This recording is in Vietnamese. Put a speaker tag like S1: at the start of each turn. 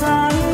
S1: sáng